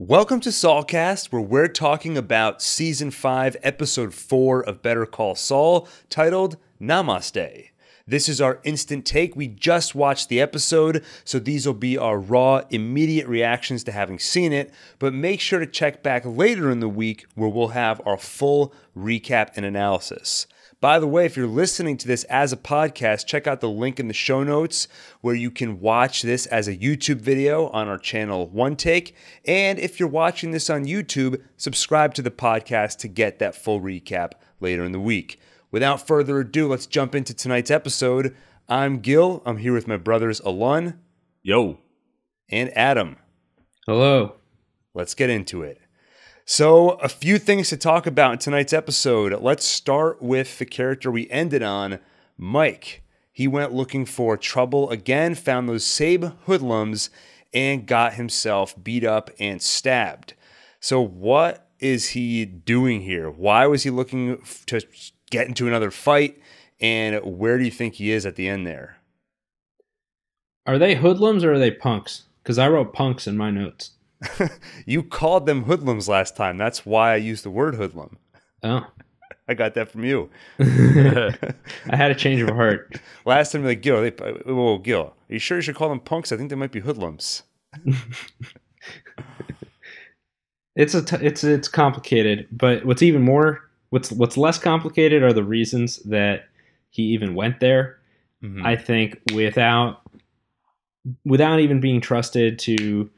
Welcome to Saulcast, where we're talking about season 5, episode 4 of Better Call Saul, titled Namaste. This is our instant take. We just watched the episode, so these will be our raw, immediate reactions to having seen it. But make sure to check back later in the week where we'll have our full recap and analysis. By the way, if you're listening to this as a podcast, check out the link in the show notes where you can watch this as a YouTube video on our channel One Take. And if you're watching this on YouTube, subscribe to the podcast to get that full recap later in the week. Without further ado, let's jump into tonight's episode. I'm Gil. I'm here with my brothers Alun Yo. and Adam. Hello. Let's get into it. So, a few things to talk about in tonight's episode. Let's start with the character we ended on, Mike. He went looking for trouble again, found those same hoodlums, and got himself beat up and stabbed. So, what is he doing here? Why was he looking to get into another fight? And where do you think he is at the end there? Are they hoodlums or are they punks? Because I wrote punks in my notes. you called them hoodlums last time. That's why I used the word hoodlum. Oh. I got that from you. I had a change of heart. Last time, you're like, Gil, they, Gil, are you sure you should call them punks? I think they might be hoodlums. It's a t- it's it's complicated, but what's even more what's what's less complicated are the reasons that he even went there. Mhm. I think without without even being trusted to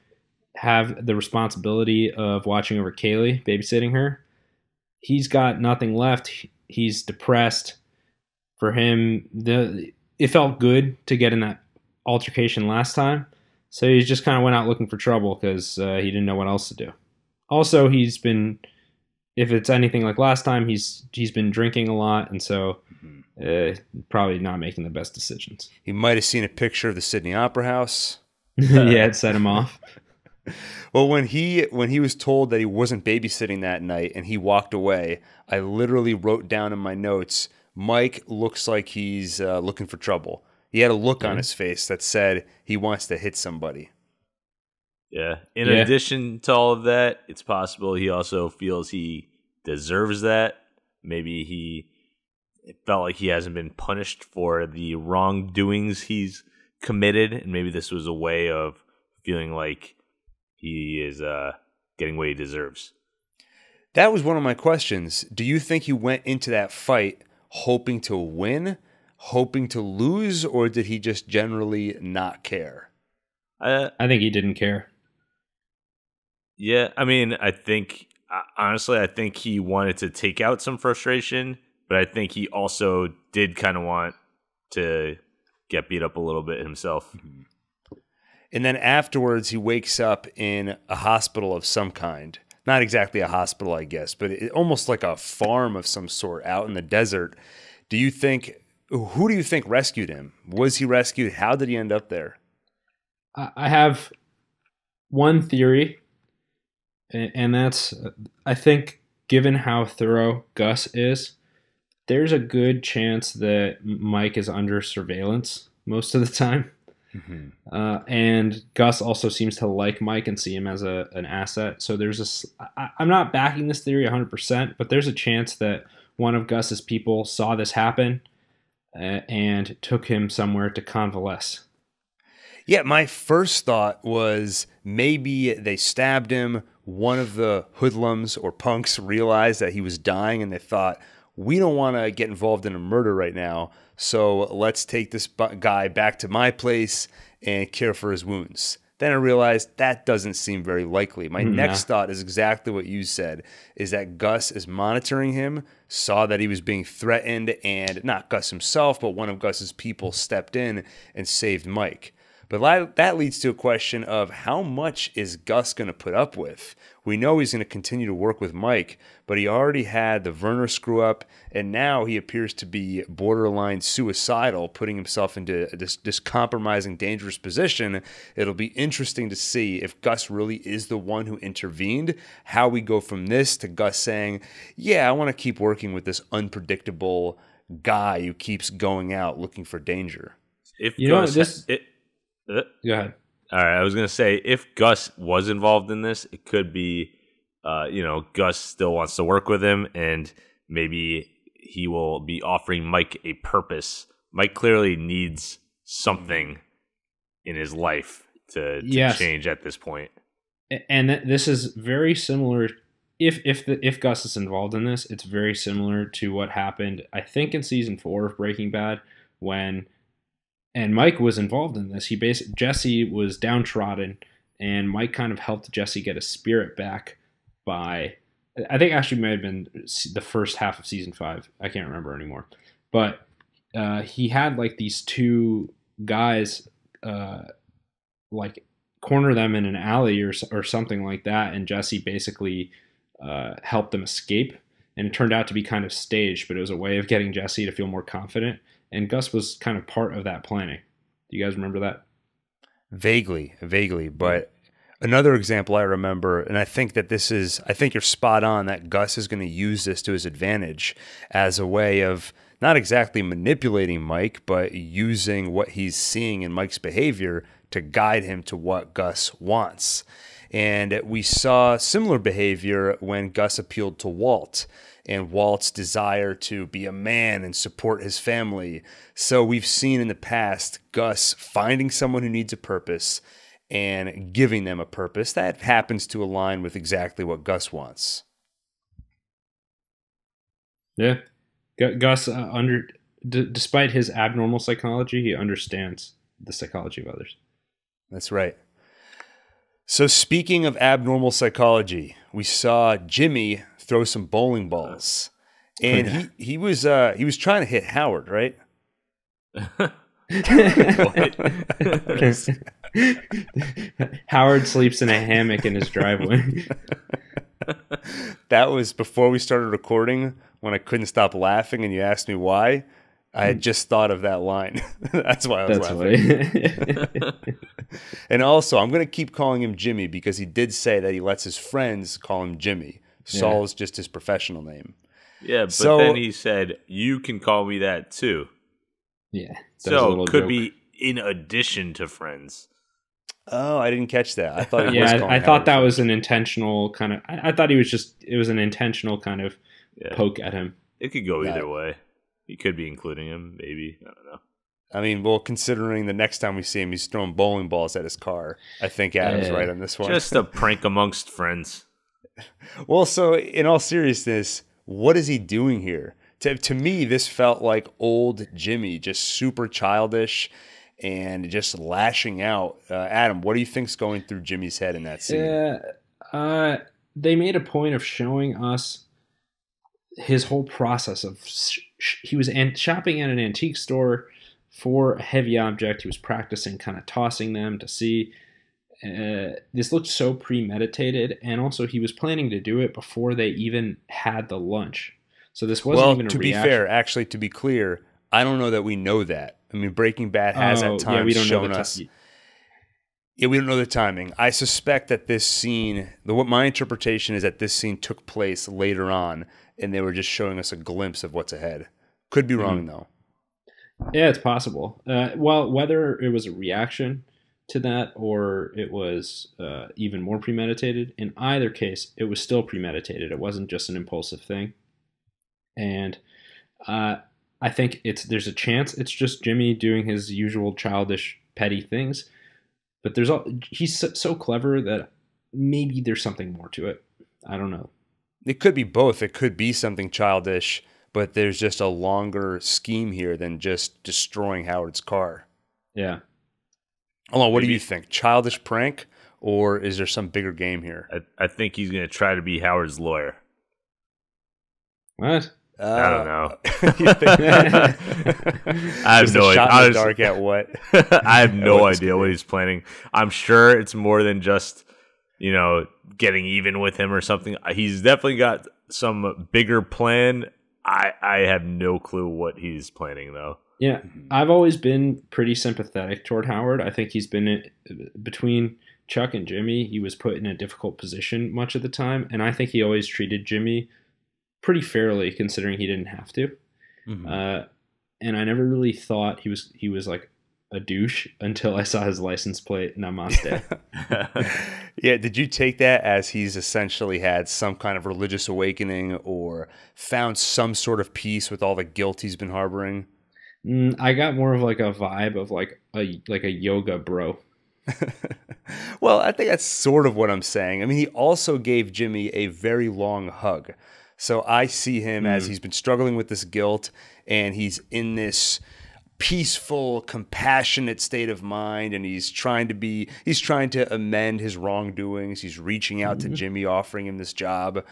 have the responsibility of watching over Kaylee, babysitting her, he's got nothing left. He's depressed. For him, the it felt good to get in that altercation last time, so he just kind of went out looking for trouble because uh, he didn't know what else to do. Also, he's been, if it's anything like last time, he's he's been drinking a lot, and so uh, probably not making the best decisions. he might have seen a picture of the Sydney Opera House. yeah, it set him off. Well, when he when he was told that he wasn't babysitting that night and he walked away, I literally wrote down in my notes, "Mike looks like he's uh, looking for trouble." He had a look on Mhm. his face that said he wants to hit somebody. Yeah. In Yeah. addition to all of that, it's possible he also feels he deserves that. Maybe he felt like he hasn't been punished for the wrongdoings he's committed, and maybe this was a way of feeling like he is uh, getting what he deserves. That was one of my questions. Do you think he went into that fight hoping to win, hoping to lose, or did he just generally not care? Uh, I think he didn't care. Yeah, I mean, I think uh, honestly, I think he wanted to take out some frustration, but I think he also did kind of want to get beat up a little bit himself. And then afterwards, he wakes up in a hospital of some kind. Not exactly a hospital, I guess, but it, almost like a farm of some sort out in the desert. Do you think, who do you think rescued him? Was he rescued? How did he end up there? I I have one theory, and that's I think given how thorough Gus is, there's a good chance that Mike is under surveillance most of the time. Uh, and Gus also seems to like Mike and see him as a, an asset. So there's a. I, I'm not backing this theory 100%, but there's a chance that one of Gus's people saw this happen uh, and took him somewhere to convalesce. Yeah, my first thought was maybe they stabbed him. One of the hoodlums or punks realized that he was dying and they thought, we don't want to get involved in a murder right now. So let's take this guy back to my place and care for his wounds. Then I realized that doesn't seem very likely. My Nah. next thought is exactly what you said is that Gus is monitoring him, saw that he was being threatened, and not Gus himself, but one of Gus's people stepped in and saved Mike. But that leads to a question of how much is Gus going to put up with? We know he's going to continue to work with Mike, but he already had the Werner screw up, and now he appears to be borderline suicidal, putting himself into this, this compromising, dangerous position. It'll be interesting to see if Gus really is the one who intervened, how we go from this to Gus saying, Yeah, I want to keep working with this unpredictable guy who keeps going out looking for danger. If You know, Gus- this- it, Go ahead. All right, I was gonna say if Gus was involved in this, it could be, uh, you know, Gus still wants to work with him, and maybe he will be offering Mike a purpose. Mike clearly needs something in his life to, to Yes. change at this point. and this is very similar if if the if Gus is involved in this it's very similar to what happened I think in season 4 of Breaking Bad when and Mike was involved in this he basically Jesse was downtrodden and Mike kind of helped Jesse get his spirit back by I think actually may have been the first half of season 5 I can't remember anymore but uh, he had like these two guys uh, like corner them in an alley or or something like that, and Jesse basically uh, helped them escape. And it turned out to be kind of staged, but it was a way of getting Jesse to feel more confident. And Gus was kind of part of that planning. Do you guys remember that? Vaguely, vaguely, but another example I remember, and I think that this is, I think you're spot on that Gus is going to use this to his advantage as a way of not exactly manipulating Mike, but using what he's seeing in Mike's behavior to guide him to what Gus wants. And we saw similar behavior when Gus appealed to Walt and Walt's desire to be a man and support his family. So we've seen in the past Gus finding someone who needs a purpose and giving them a purpose that happens to align with exactly what Gus wants. Yeah. Gu- Gus, uh, under d- despite his abnormal psychology, he understands the psychology of others. That's right. So speaking of abnormal psychology, we saw Jimmy throw some bowling balls. And he, he was uh, he was trying to hit Howard, right? Howard sleeps in a hammock in his driveway. that was before we started recording when I couldn't stop laughing and you asked me why. I had just thought of that line. That's why I was That's laughing. why. And also, I'm going to keep calling him Jimmy because he did say that he lets his friends call him Jimmy. Saul's just his professional name. Yeah, but So- then he said, "You can call me that too." yeah. that So little could joke. be in addition to friends. Oh, I didn't catch that. I thought he was Yeah, I, I thought that first. was an intentional kind of. I, I thought he was just. It was an intentional kind of Yeah, poke at him. it could go Got either way. He could be including him, maybe. I don't know. I mean, well, considering the next time we see him, he's throwing bowling balls at his car. I think Adam's Yeah. right on this one. Just a prank amongst friends. Well, so in all seriousness, what is he doing here? To, to me, this felt like old Jimmy, just super childish and just lashing out. Uh, Adam, what do you think's going through Jimmy's head in that scene? Yeah, uh, they made a point of showing us his whole process of sh- he was an- shopping at an antique store for a heavy object. He was practicing kind of tossing them to see. Uh, this looked so premeditated, and also he was planning to do it before they even had the lunch. So this wasn't well, even a to be reaction. fair, actually, to be clear, I don't know that we know that. I mean, Breaking Bad has Oh, at times yeah, we don't know shown the us. ti- Yeah, we don't know the timing. I suspect that this scene, the what my interpretation is that this scene took place later on, and they were just showing us a glimpse of what's ahead. Could be Hmm. wrong though. Yeah, it's possible. Uh, well, whether it was a reaction to that or it was uh, even more premeditated, in either case, it was still premeditated. It wasn't just an impulsive thing. And uh, I think it's there's a chance it's just Jimmy doing his usual childish, petty things. But there's all he's so, so clever that maybe there's something more to it. I don't know. It could be both. It could be something childish, but there's just a longer scheme here than just destroying Howard's car. Yeah. Hold on, what do you think? Childish prank, or is there some bigger game here? I, I think he's going to try to be Howard's lawyer. What? I don't uh, know. You think- I have Just no a shot idea. in the dark at what? I have no idea what he's planning. I'm sure it's more than just, you know, getting even with him or something. He's definitely got some bigger plan. I I have no clue what he's planning though. Yeah, I've always been pretty sympathetic toward Howard. I think he's been between Chuck and Jimmy. He was put in a difficult position much of the time, and I think he always treated Jimmy pretty fairly, considering he didn't have to. Mhm. Uh, and I never really thought he was he was like a douche until I saw his license plate. Namaste. yeah, did you take that as he's essentially had some kind of religious awakening or found some sort of peace with all the guilt he's been harboring? Mm, I got more of like a vibe of like a like a yoga bro. well, I think that's sort of what I'm saying. I mean, he also gave Jimmy a very long hug. So I see him mm. as he's been struggling with this guilt and he's in this peaceful, compassionate state of mind and he's trying to be he's trying to amend his wrongdoings. He's reaching out mm-hmm. to Jimmy offering him this job.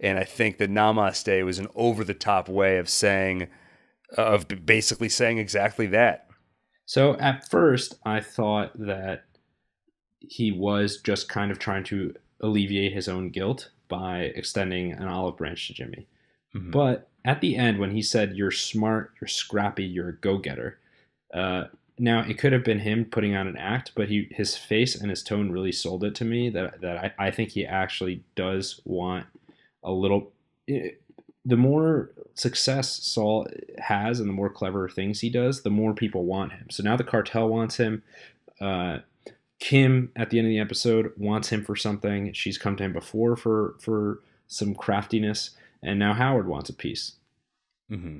And I think that Namaste was an over the top way of saying of basically saying exactly that. So at first I thought that he was just kind of trying to alleviate his own guilt by extending an olive branch to Jimmy. Mm-hmm. But at the end, when he said, You're smart, you're scrappy, you're a go getter, uh, now it could have been him putting on an act, but he his face and his tone really sold it to me that, that I, I think he actually does want a little. It, eh, the more success Saul has and the more clever things he does, the more people want him. So now the cartel wants him. Uh, Kim at the end of the episode wants him for something. She's come to him before for for some craftiness, and now Howard wants a piece. Mm-hmm.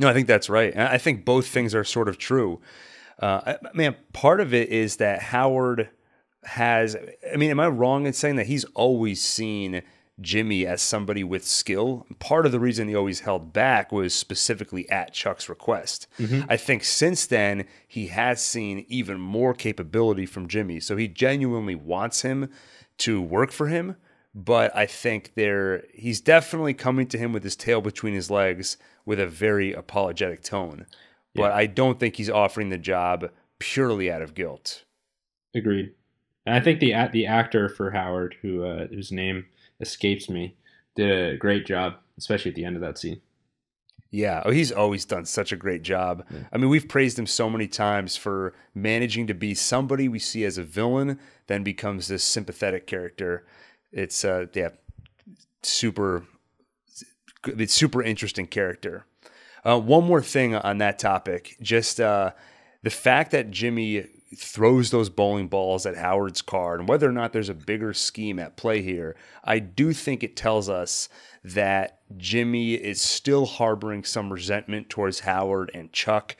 No, I think that's right. I think both things are sort of true. Uh, I, man, part of it is that Howard has. I mean, am I wrong in saying that he's always seen Jimmy as somebody with skill. Part of the reason he always held back was specifically at Chuck's request. Mm-hmm. I think since then, he has seen even more capability from Jimmy. So he genuinely wants him to work for him. But I think there he's definitely coming to him with his tail between his legs with a very apologetic tone. Yeah. But I don't think he's offering the job purely out of guilt. Agreed. And I think the the actor for Howard, who uh, whose name escapes me, did a great job, especially at the end of that scene. Yeah, oh, he's always done such a great job. Yeah. I mean, we've praised him so many times for managing to be somebody we see as a villain, then becomes this sympathetic character. It's uh, yeah, super, it's super interesting character. Uh, one more thing on that topic, just uh, the fact that Jimmy throws those bowling balls at Howard's car and whether or not there's a bigger scheme at play here, I do think it tells us that Jimmy is still harboring some resentment towards Howard and Chuck.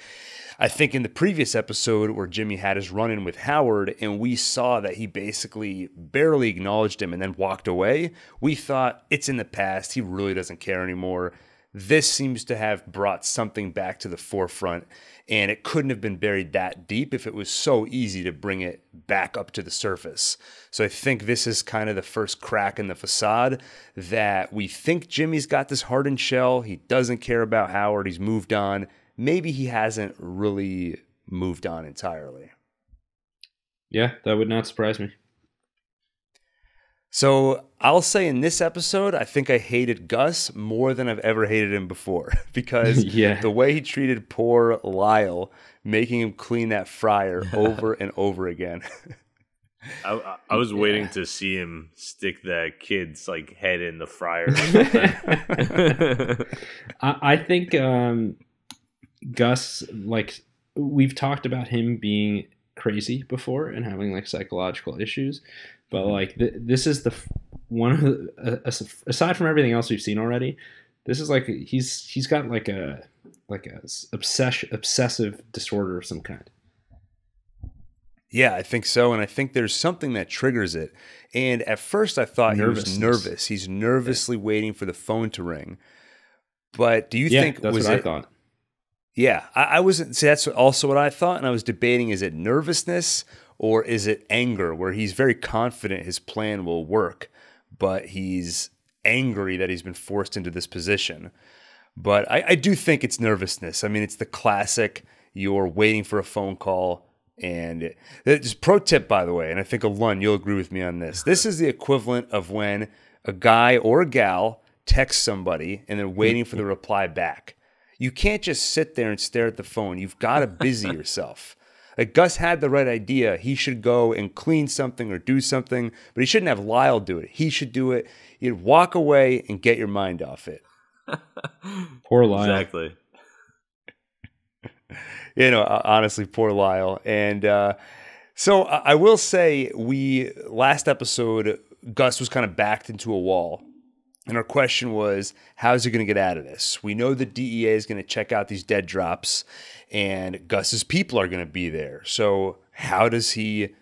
I think in the previous episode where Jimmy had his run in with Howard and we saw that he basically barely acknowledged him and then walked away, we thought it's in the past. He really doesn't care anymore. This seems to have brought something back to the forefront and it couldn't have been buried that deep if it was so easy to bring it back up to the surface. So I think this is kind of the first crack in the facade that we think Jimmy's got this hardened shell. He doesn't care about Howard. He's moved on. Maybe he hasn't really moved on entirely. Yeah, that would not surprise me. So I'll say in this episode, I think I hated Gus more than I've ever hated him before because yeah. the way he treated poor Lyle, making him clean that fryer over and over again. I, I, was waiting yeah. to see him stick that kid's like head in the fryer. I, I, think um, Gus, like we've talked about him being crazy before and having like psychological issues. But like th- this is the one of the, uh, aside from everything else we've seen already, this is like he's he's got like a like a obsession obsessive disorder of some kind. Yeah, I think so, and I think there's something that triggers it. And at first, I thought he was nervous. He's nervously yeah. waiting for the phone to ring. But do you yeah, think that's was what it, I thought? Yeah, I, I wasn't. See, that's also what I thought, and I was debating: is it nervousness or is it anger where he's very confident his plan will work, but he's angry that he's been forced into this position? But I, I do think it's nervousness. I mean, it's the classic you're waiting for a phone call. And just pro tip, by the way, and I think Alun, you'll agree with me on this. This is the equivalent of when a guy or a gal texts somebody and they're waiting for the reply back. You can't just sit there and stare at the phone. You've got to busy yourself. Like Gus had the right idea. He should go and clean something or do something, but he shouldn't have Lyle do it. He should do it. You'd walk away and get your mind off it. Poor Lyle. Exactly. you know, honestly, poor Lyle. And uh, so I will say, we last episode, Gus was kind of backed into a wall. And our question was, how's he going to get out of this? We know the DEA is going to check out these dead drops, and Gus's people are going to be there. So, how does he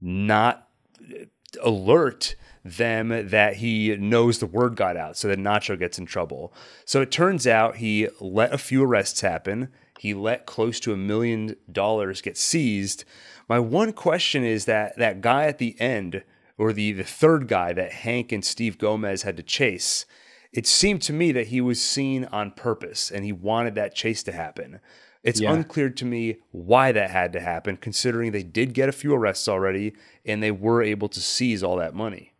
not uh, alert them that he knows the word got out so that Nacho gets in trouble? So, it turns out he let a few arrests happen, he let close to a million dollars get seized. My one question is that that guy at the end or the, the third guy that Hank and Steve Gomez had to chase, it seemed to me that he was seen on purpose and he wanted that chase to happen. It's Yeah. unclear to me why that had to happen, considering they did get a few arrests already and they were able to seize all that money.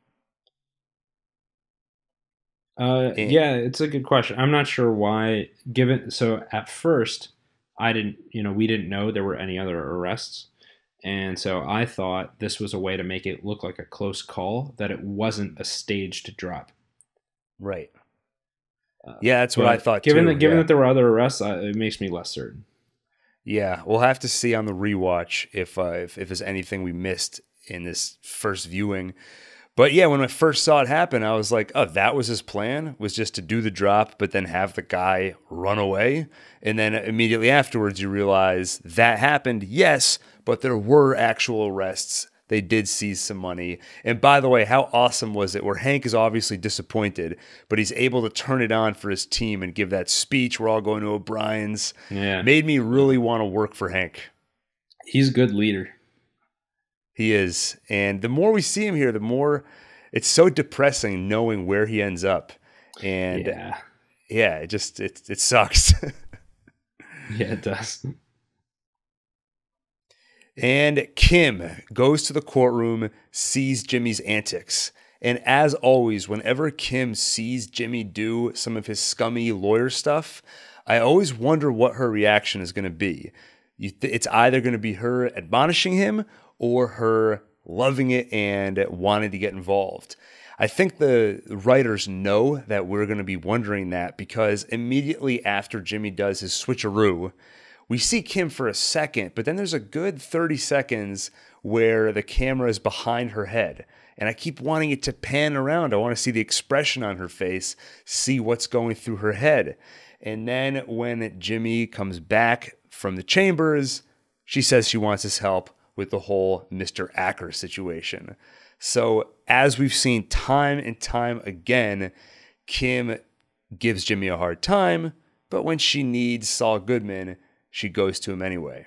Uh, And- yeah, it's a good question. I'm not sure why. Given so, at first, I didn't. You know, we didn't know there were any other arrests, and so I thought this was a way to make it look like a close call. That it wasn't a staged drop. Right. Uh, Yeah, that's what I thought Given too. that, given yeah. that there were other arrests, I, it makes me less certain. Yeah, we'll have to see on the rewatch if uh, if, if there's anything we missed in this first viewing. But yeah, when I first saw it happen, I was like, "Oh, that was his plan was just to do the drop, but then have the guy run away." And then immediately afterwards, you realize that happened. Yes, but there were actual arrests. They did seize some money. And by the way, how awesome was it? Where Hank is obviously disappointed, but he's able to turn it on for his team and give that speech. We're all going to O'Brien's Yeah, made me really want to work for Hank. he's a good leader. He is. And the more we see him here, the more it's so depressing knowing where he ends up. And yeah, yeah, it just it it sucks. yeah, it does. And Kim goes to the courtroom, sees Jimmy's antics. And as always, whenever Kim sees Jimmy do some of his scummy lawyer stuff, I always wonder what her reaction is going to be. Th- it's either going to be her admonishing him or her loving it and wanting to get involved. I think the writers know that we're going to be wondering that because immediately after Jimmy does his switcheroo, we see Kim for a second, but then there's a good 30 seconds where the camera is behind her head. And I keep wanting it to pan around. I want to see the expression on her face, see what's going through her head. And then when Jimmy comes back from the chambers, she says she wants his help with the whole Mr. Acker situation. So, as we've seen time and time again, Kim gives Jimmy a hard time, but when she needs Saul Goodman, she goes to him anyway.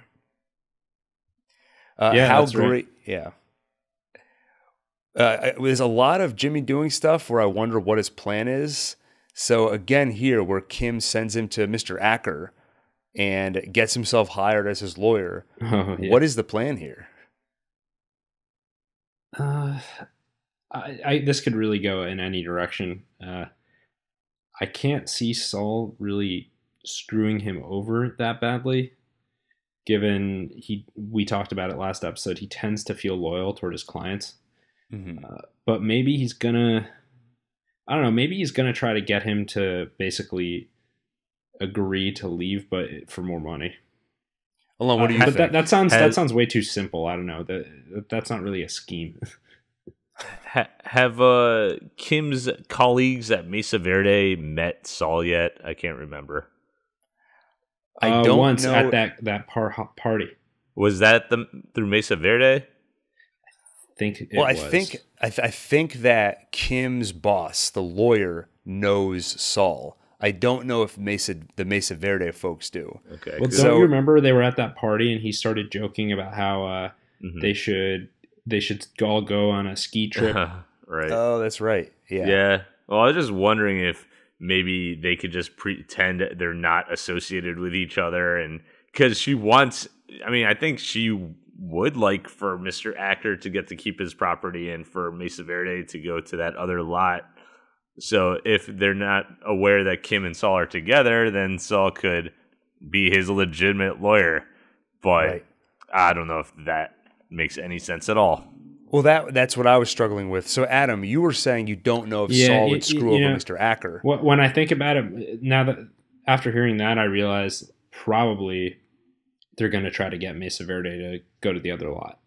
Uh, Yeah, how that's right. Yeah, uh, there's a lot of Jimmy doing stuff where I wonder what his plan is. So again, here where Kim sends him to Mr. Acker and gets himself hired as his lawyer. Oh, yeah. What is the plan here? Uh, I, I this could really go in any direction. Uh, I can't see Saul really screwing him over that badly, given he we talked about it last episode. He tends to feel loyal toward his clients, Mhm. but maybe he's gonna. I don't know. Maybe he's gonna try to get him to basically agree to leave, but for more money. alone what do you but think? that, that sounds that sounds way too simple. I don't know. That that's not really a scheme. Ha- have uh, Kim's colleagues at Mesa Verde met Saul yet? I can't remember. I uh, don't once know. at that that par- party. Was that the through Mesa Verde? think it well, I was. think I, th- I think that Kim's boss, the lawyer, knows Saul. I don't know if Mesa the Mesa Verde folks do. Okay. Well, 'cause- don't So- you remember they were at that party and he started joking about how uh, Mhm. they should they should all go on a ski trip. right. Oh, that's right. Yeah. Yeah. Well, I was just wondering if maybe they could just pretend they're not associated with each other, and because she wants, I mean, I think she would like for Mister Acker to get to keep his property and for Mesa Verde to go to that other lot. So if they're not aware that Kim and Saul are together, then Saul could be his legitimate lawyer. But Right. I don't know if that makes any sense at all. Well, that that's what I was struggling with. So, Adam, you were saying you don't know if Yeah, Saul would screw over know- Mr. Acker. When I think about it now that after hearing that, I realize probably they're going to try to get Mesa Verde to go to the other lot.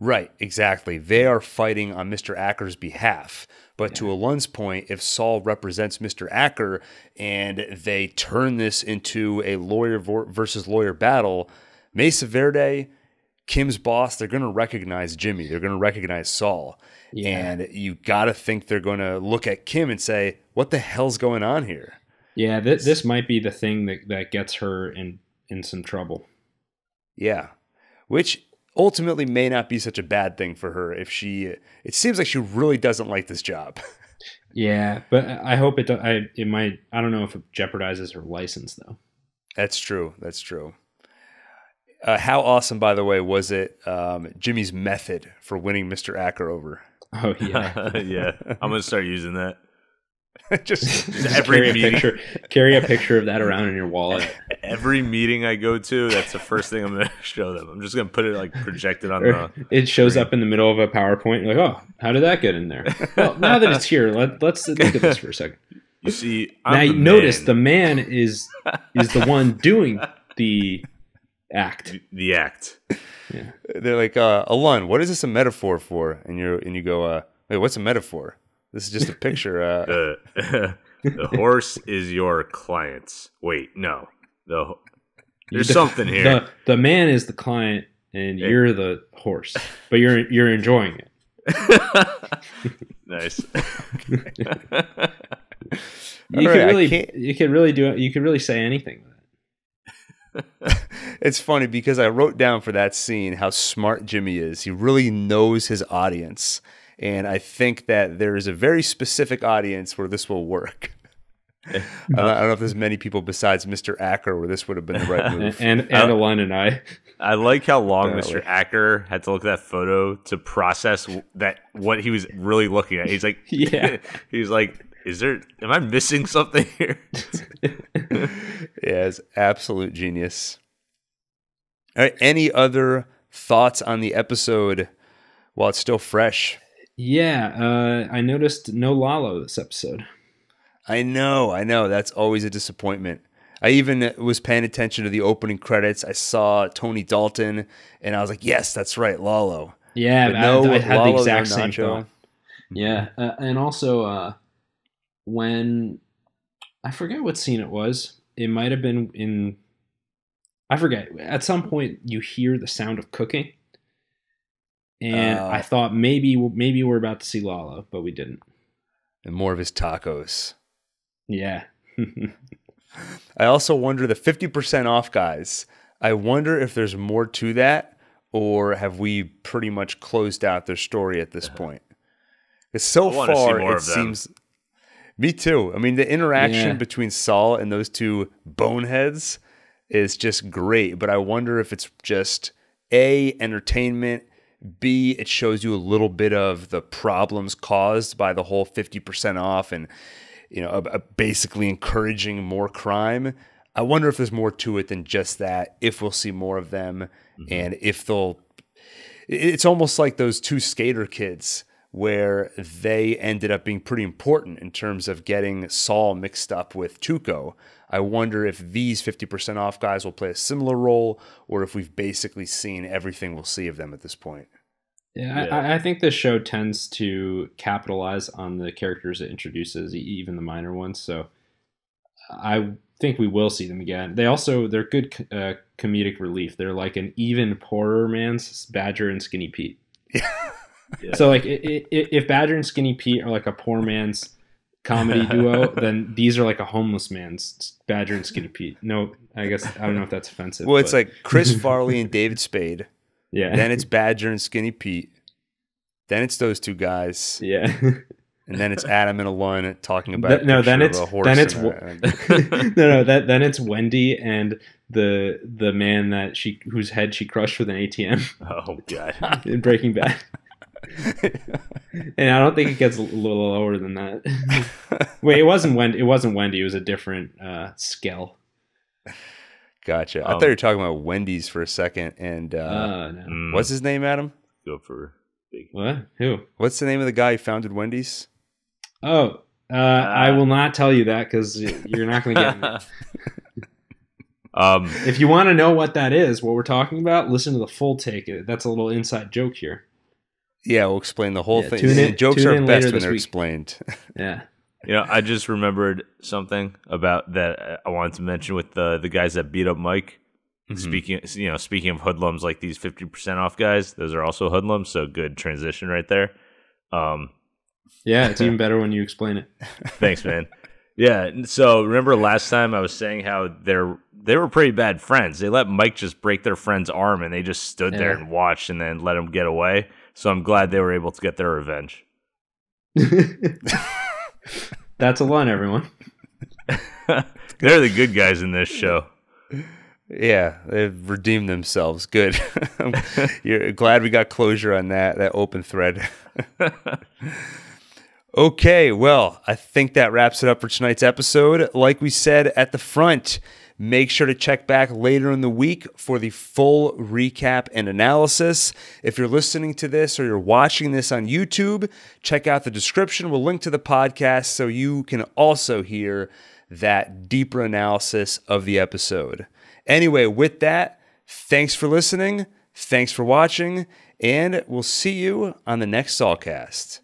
Right, exactly. They are fighting on Mr. Acker's behalf. But to Alun's point, if Saul represents Mr. Acker and they turn this into a lawyer versus lawyer battle, Mesa Verde, Kim's boss, they're going to recognize Jimmy. They're going to recognize Saul. Yeah. And you got to think they're going to look at Kim and say, what the hell's going on here? Yeah, th- this might be the thing that, that gets her in, in some trouble. Yeah. Which ultimately may not be such a bad thing for her if she it seems like she really doesn't like this job. Yeah, but I hope it. do- I it might. I don't know if it jeopardizes her license though. That's true. That's true. Uh, how awesome, by the way, was it um, Jimmy's method for winning Mr. Acker over? Oh yeah. yeah, I'm gonna start using that. Just Just Every carry a picture. Carry a picture of that around in your wallet. Every meeting I go to, that's the first thing I'm gonna show them. I'm just gonna put it like projected on Or the. it shows up in the middle of a PowerPoint. You're like, oh, how did that get in there? Well, now that it's here, let, let's look at this for a second. You see, now I'm you the notice man. the man is is the one doing the act. the act. they're like, uh, Alun, what is this a metaphor for? And you and you go, uh, wait, what's a metaphor? This is just a picture. Uh, The the horse is your client. Wait, no. The there's The- something here. The the man is the client, and you're the horse, but you're you're enjoying it. nice. You All could right, really you could really do it. You could really say anything. With it. it's funny because I wrote down for that scene how smart Jimmy is. He really knows his audience. And I think that there is a very specific audience where this will work. I, don't, I don't know if there's many people besides Mr. Acker where this would have been the right move. And and uh, Alun and I. I like how long Apparently. Mr. Acker had to look at that photo to process that what he was really looking at. He's like, Yeah. he's like, is there? Am I missing something here? yeah, it's absolute genius. All right, any other thoughts on the episode while it's still fresh? Yeah, uh, I noticed no Lalo this episode. I know, I know. That's always a disappointment. I even was paying attention to the opening credits. I saw Tony Dalton, and I was like, "Yes, that's right, Lalo." Yeah, But no I, had Lalo, the exact same Nacho. thought. Yeah, uh, and also uh, when I forget what scene it was, it might have been in. I forget. At some point, you hear the sound of cooking, and Oh. I thought maybe maybe we're about to see Lalo, but we didn't. And more of his tacos. Yeah, I also wonder the fifty percent off guys. I wonder if there's more to that, or have we pretty much closed out their story at this uh-huh. point? Because so I far it of them. seems. Me too. I mean, the interaction Yeah. between Saul and those two boneheads is just great. But I wonder if it's just a entertainment. B, it shows you a little bit of the problems caused by the whole 50% off and, you know, uh, uh, basically encouraging more crime. I wonder if there's more to it than just that, if we'll see more of them, and if they'll. It's almost like those two skater kids where they ended up being pretty important in terms of getting Saul mixed up with Tuco. I wonder if these 50% off guys will play a similar role or if we've basically seen everything we'll see of them at this point. yeah. Yeah. I, I think this show tends to capitalize on the characters it introduces, e- even the minor ones. So I think we will see them again. They also they're good uh, comedic relief. They're like an even poorer man's Badger and Skinny Pete. Yeah. So like i- i- i- if Badger and Skinny Pete are like a poor man's comedy duo, then these are like a homeless man's Badger and Skinny Pete. No, I guess I don't know if that's offensive. Well, it's but like Chris Farley and David Spade. yeah, Then it's Badger and Skinny Pete. Then it's those two guys. yeah. And then it's Adam and Alun talking about Th- no, then it's a horse then it's no, no. That then it's Wendy and the the man that she whose head she crushed with an ATM oh god. in Breaking Bad. and I don't think it gets a little lower than that. Wait, it wasn't Wendy. It wasn't Wendy. It was a different uh, Skell. Gotcha. I Um, thought you were talking about Wendy's for a second. And uh, Uh, no. Mm, what's his name, Adam? go for big? What? Who? What's the name of the guy who founded Wendy's? Oh, uh, I will not tell you that because you're not going to get me. Um, If you want to know what that is, what we're talking about, listen to the full take. That's a little inside joke here. Yeah, we'll explain the whole Yeah, thing. tune in- The jokes tune are in best when they're week. explained. Yeah. You know, I just remembered something about that I wanted to mention with the the guys that beat up Mike. Mm-hmm. Speaking, you know, speaking of hoodlums, like these fifty percent off guys, those are also hoodlums. So good transition right there. Um, Yeah, it's even better when you explain it. thanks, man. Yeah. So remember last time I was saying how they're they were pretty bad friends. They let Mike just break their friend's arm, and they just stood there and watched, and then let him get away. So I'm glad they were able to get their revenge. That's a one, everyone. They're the good guys in this show. yeah, they've redeemed themselves. Good. You're glad we got closure on that that open thread. Okay, well, I think that wraps it up for tonight's episode. Like we said at the front, make sure to check back later in the week for the full recap and analysis. If you're listening to this or you're watching this on YouTube, check out the description. We'll link to the podcast so you can also hear that deeper analysis of the episode. Anyway, with that, thanks for listening, thanks for watching, and we'll see you on the next Saulcast.